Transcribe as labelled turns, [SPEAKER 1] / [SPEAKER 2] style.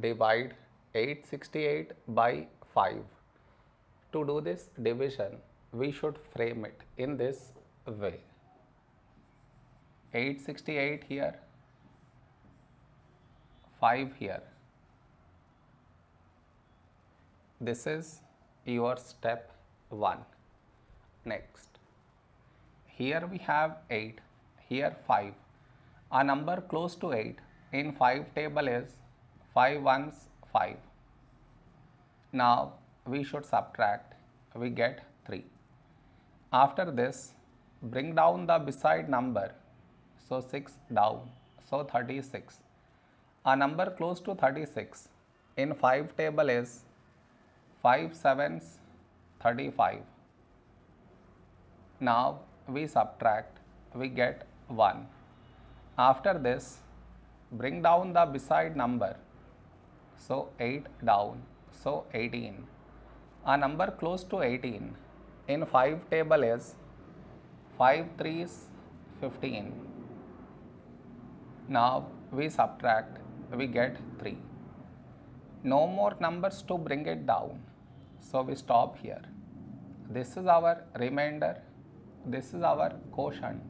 [SPEAKER 1] divide 868 by 5. To do this division, we should frame it in this way. 868 here, 5 here. This is your step 1. Next, here we have 8, here 5. A number close to 8 in 5 table is 5 ones 5. Now we should subtract, we get 3. After this, bring down the beside number, so 6 down, so 36. A number close to 36 in 5 table is 5 sevens 35. Now we subtract, we get 1. After this, bring down the beside number, so 8 down, so 18. A number close to 18 in 5 table is 5 threes 15. Now we subtract, we get 3. No more numbers to bring it down, so we stop here. This is our remainder, this is our quotient